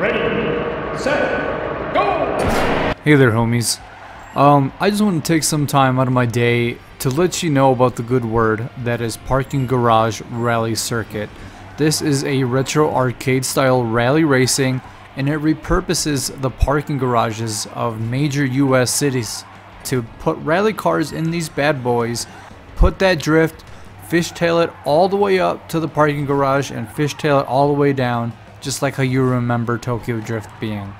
Ready, set, go! Hey there, homies. Um, I just want to take some time out of my day to let you know about the good word that is Parking Garage Rally Circuit. This is a retro arcade style rally racing and it repurposes the parking garages of major US cities to put rally cars in these bad boys, put that drift, fishtail it all the way up to the parking garage and fishtail it all the way down, just like how you remember Tokyo Drift being.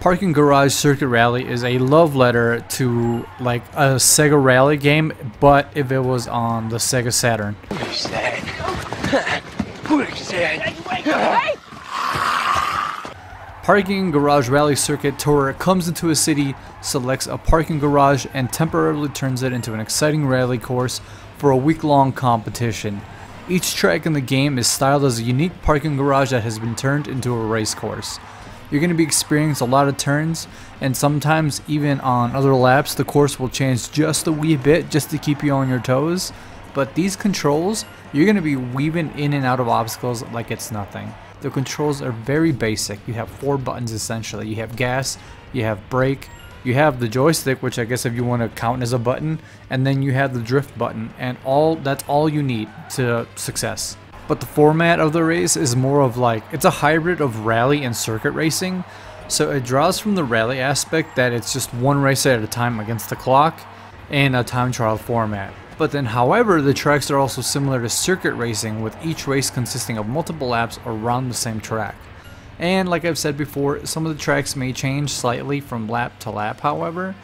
Parking Garage Circuit Rally is a love letter to like a Sega Rally game, but if it was on the Sega Saturn. Parking Garage Rally Circuit Tour comes into a city, selects a parking garage, and temporarily turns it into an exciting rally course for a week-long competition. Each track in the game is styled as a unique parking garage that has been turned into a race course. You're going to be experiencing a lot of turns, and sometimes even on other laps, the course will change just a wee bit just to keep you on your toes. But these controls, you're going to be weaving in and out of obstacles like it's nothing. The controls are very basic. You have four buttons essentially. You have gas, you have brake, you have the joystick, which I guess if you want to count as a button, and then you have the drift button, and all that's all you need to success. But the format of the race is more of like it's a hybrid of rally and circuit racing. So it draws from the rally aspect that it's just one race at a time against the clock in a time trial format. But then, however, the tracks are also similar to circuit racing, with each race consisting of multiple laps around the same track. And like I've said before, some of the tracks may change slightly from lap to lap, however.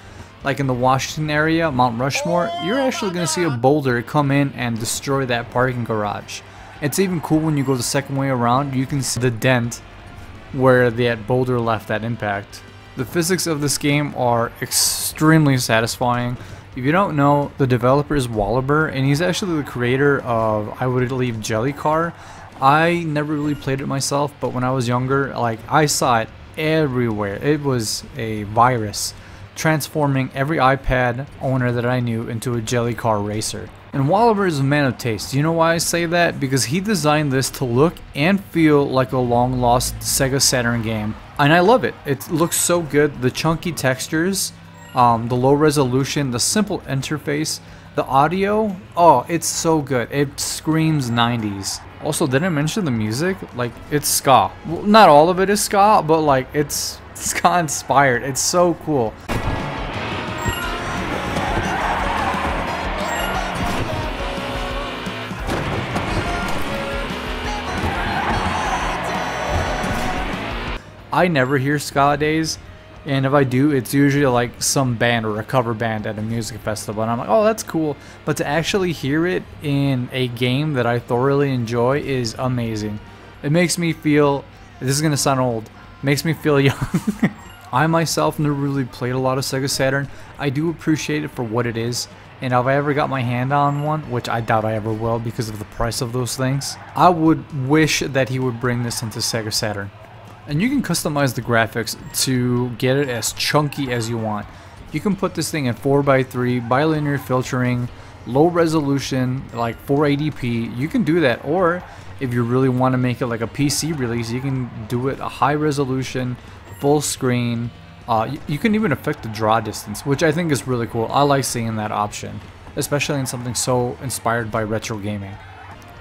Like in the Washington area, Mount Rushmore, you're actually going to see a boulder come in and destroy that parking garage. It's even cool when you go the second way around, you can see the dent where that boulder left that impact. The physics of this game are extremely satisfying. If you don't know, the developer is Walaber, and he's actually the creator of, I would Leave Jelly Car. I never really played it myself, but when I was younger, like, I saw it everywhere. It was a virus, transforming every iPad owner that I knew into a Jelly Car racer. And Walaber is a man of taste. You know why I say that? Because he designed this to look and feel like a long lost Sega Saturn game. And I love it. It looks so good. The chunky textures um, the low resolution, the simple interface, the audio, oh, it's so good. It screams 90s. Also, didn't mention the music? Like, it's ska. Well, not all of it is ska, but like, it's ska inspired. It's so cool. I never hear ska days and if I do, it's usually like some band or a cover band at a music festival. And I'm like, oh, that's cool. But to actually hear it in a game that I thoroughly enjoy is amazing. It makes me feel, this is going to sound old, makes me feel young. I myself never really played a lot of Sega Saturn. I do appreciate it for what it is. And if I ever got my hand on one, which I doubt I ever will because of the price of those things, I would wish that he would bring this into Sega Saturn. And you can customize the graphics to get it as chunky as you want. You can put this thing in 4x3, bilinear filtering, low resolution, like 480p. You can do that. Or if you really want to make it like a PC release, you can do it a high resolution, full screen. Uh, you can even affect the draw distance, which I think is really cool. I like seeing that option, especially in something so inspired by retro gaming.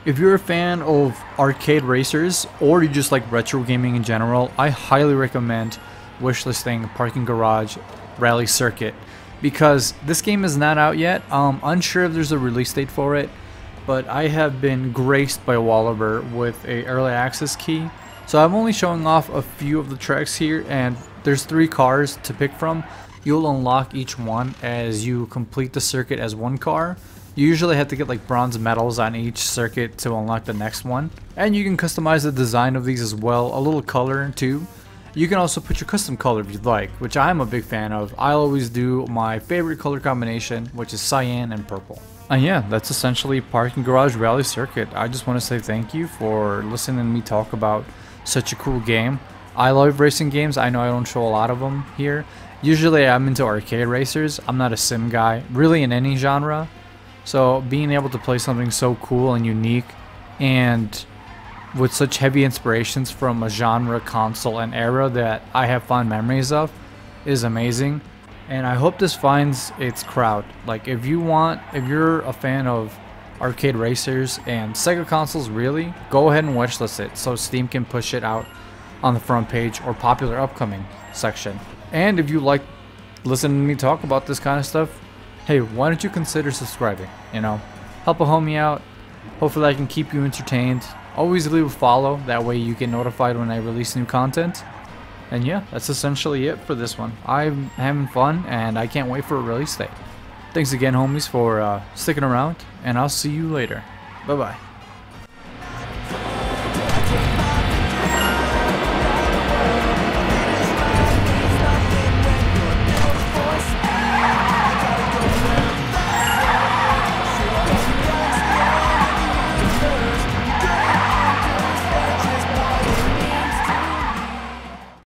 If you're a fan of arcade racers or you just like retro gaming in general, I highly recommend wishlisting Parking Garage Rally Circuit because this game is not out yet. Um, unsure if there's a release date for it, but I have been graced by Walaber with a early access key. So I'm only showing off a few of the tracks here and there's three cars to pick from. You'll unlock each one as you complete the circuit as one car. You usually have to get like bronze medals on each circuit to unlock the next one. And you can customize the design of these as well, a little color too. You can also put your custom color if you'd like, which I'm a big fan of. I always do my favorite color combination, which is cyan and purple. And yeah, that's essentially Parking Garage Rally Circuit. I just want to say thank you for listening to me talk about such a cool game. I love racing games. I know I don't show a lot of them here. Usually I'm into arcade racers. I'm not a sim guy, really in any genre. So being able to play something so cool and unique and with such heavy inspirations from a genre, console, and era that I have fond memories of is amazing. And I hope this finds its crowd. Like, if you want, if you're a fan of arcade racers and Sega consoles, really, go ahead and wishlist it so Steam can push it out on the front page or popular upcoming section. And if you like listening to me talk about this kind of stuff, hey, why don't you consider subscribing? You know, help a homie out. Hopefully, I can keep you entertained. Always leave a follow, that way you get notified when I release new content. And yeah, that's essentially it for this one. I'm having fun, and I can't wait for a release date. Thanks again, homies, for uh, sticking around, and I'll see you later. Bye bye.